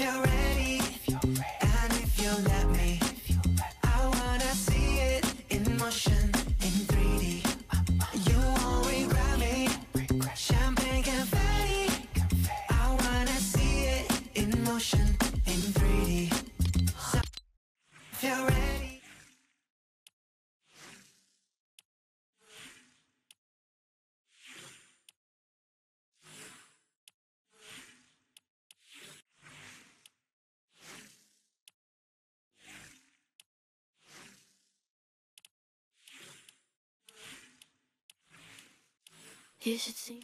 if you're ready. and if you let me. I wanna see it in motion in 3D. You. Champagne confetti. I wanna see it in motion in 3D. If you're ready. You should see.